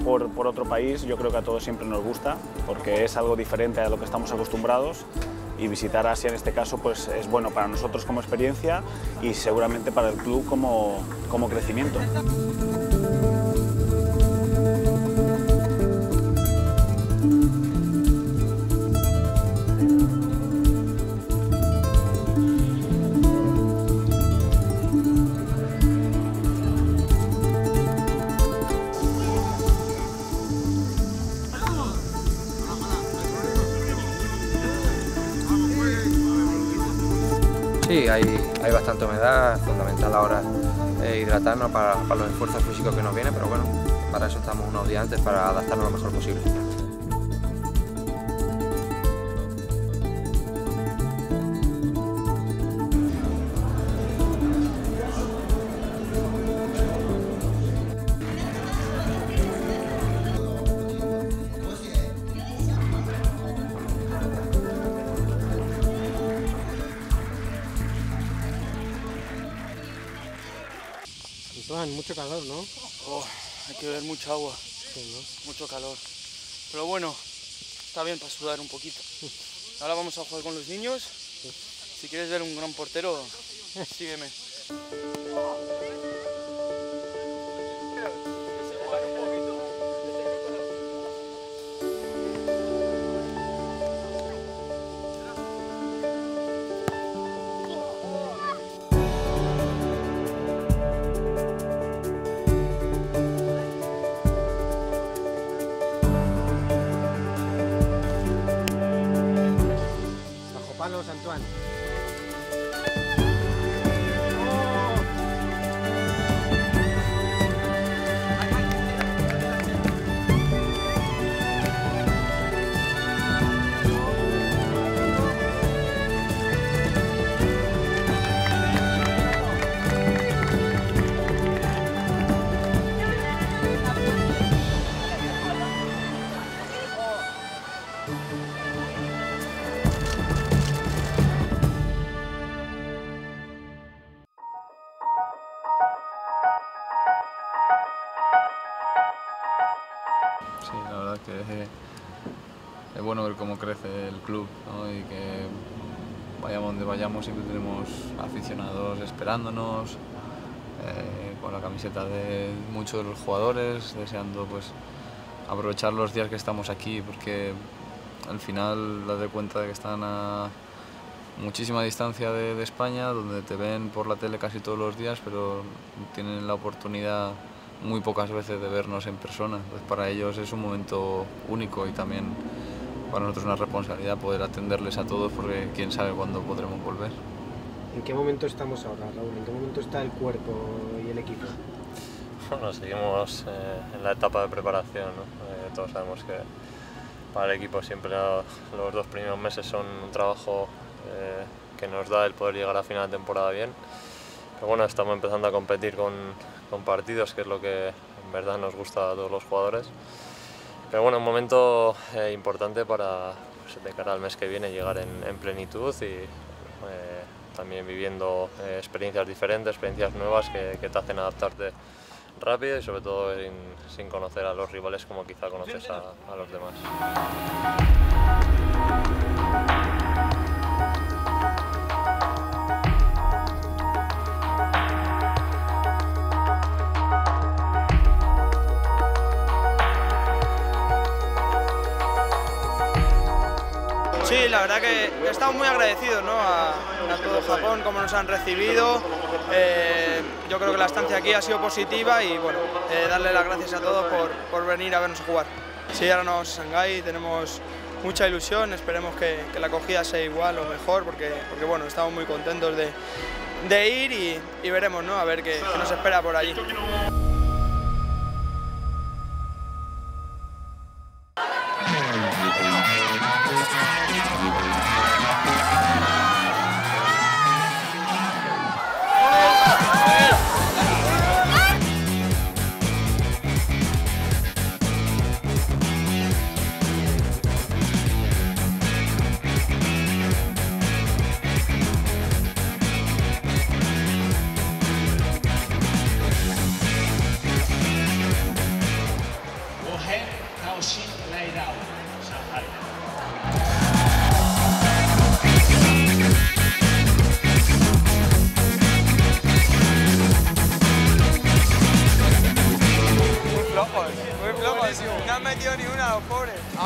por otro país, yo creo que a todos siempre nos gusta, porque es algo diferente a lo que estamos acostumbrados y visitar Asia en este caso pues es bueno para nosotros como experiencia y seguramente para el club como, como crecimiento. Hay bastante humedad, es fundamental ahora eh, hidratarnos para, para los esfuerzos físicos que nos vienen, pero bueno, para eso estamos unos días antes, para adaptarnos lo mejor posible. Mucho calor, ¿no? Oh, hay que beber mucha agua, mucho calor. Pero bueno, está bien para sudar un poquito. Ahora vamos a jugar con los niños. Si quieres ver un gran portero, sígueme. Vayamos siempre tenemos aficionados esperándonos, eh, con la camiseta de muchos de los jugadores, deseando pues aprovechar los días que estamos aquí porque al final das de cuenta de que están a muchísima distancia de, de España, donde te ven por la tele casi todos los días, pero tienen la oportunidad muy pocas veces de vernos en persona. Entonces, para ellos es un momento único y también para nosotros una responsabilidad poder atenderles a todos porque quién sabe cuándo podremos volver. ¿En qué momento estamos ahora, Raúl? ¿En qué momento está el cuerpo y el equipo? Bueno, seguimos eh, en la etapa de preparación. ¿no? Eh, todos sabemos que para el equipo siempre lo- los dos primeros meses son un trabajo eh, que nos da el poder llegar a final de temporada bien. Pero bueno, estamos empezando a competir con, con partidos, que es lo que en verdad nos gusta a todos los jugadores. Pero bueno, un momento eh, importante para, pues, de cara al mes que viene, llegar en, en plenitud y eh, también viviendo eh, experiencias diferentes, experiencias nuevas que, te hacen adaptarte rápido y sobre todo sin, conocer a los rivales como quizá conoces a los demás. Sí, la verdad que estamos muy agradecidos ¿no? a, a todo Japón, cómo nos han recibido. Eh, yo creo que la estancia aquí ha sido positiva y bueno, eh, darle las gracias a todos por, por venir a vernos jugar. Sí, ahora nos a Shanghái, tenemos mucha ilusión, esperemos que, la acogida sea igual o mejor porque, porque bueno, estamos muy contentos de, de ir y, veremos ¿no? a ver qué nos espera por allí.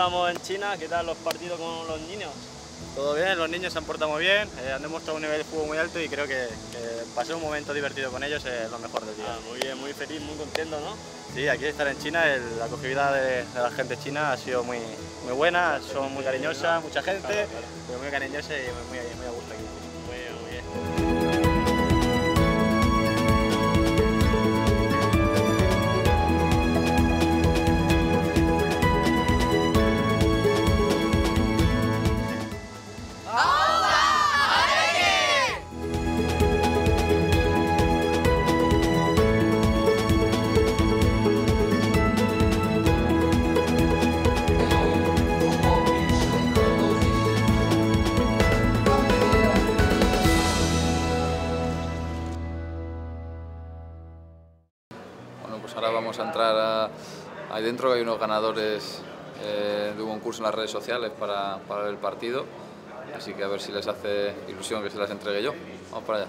estamos en China? ¿Qué tal los partidos con los niños? Todo bien, los niños se han portado muy bien, eh, han demostrado un nivel de juego muy alto y creo que, que pasar un momento divertido con ellos es lo mejor del día. Ah, muy bien, muy feliz, muy contento, ¿no? Sí, aquí estar en China, el- la acogida de, de la gente china ha sido muy, muy buena, son muy cariñosas, mucha gente, Claro, claro. pero muy cariñosa y muy, muy, muy a gusto aquí. Muy bien, muy bien. Ahí dentro, hay unos ganadores eh, de un concurso en las redes sociales para, para el partido. Así que a ver si les hace ilusión que se las entregue yo. Vamos para allá.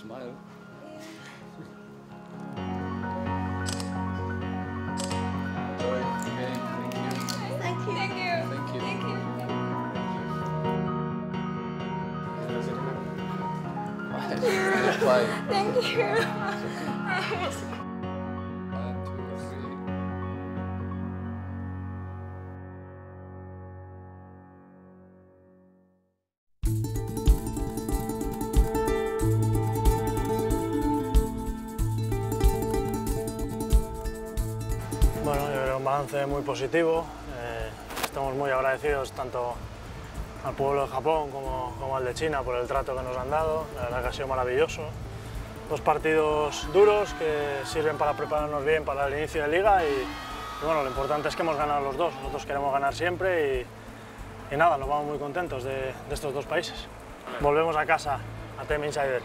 smile. Thank you. Thank you. un balance muy positivo. Eh, estamos muy agradecidos tanto al pueblo de Japón como, al de China por el trato que nos han dado. La verdad que ha sido maravilloso. Dos partidos duros que sirven para prepararnos bien para el inicio de liga y, bueno, lo importante es que hemos ganado los dos. Nosotros queremos ganar siempre y, nada, nos vamos muy contentos de, de estos dos países. Volvemos a casa, a Team Insider.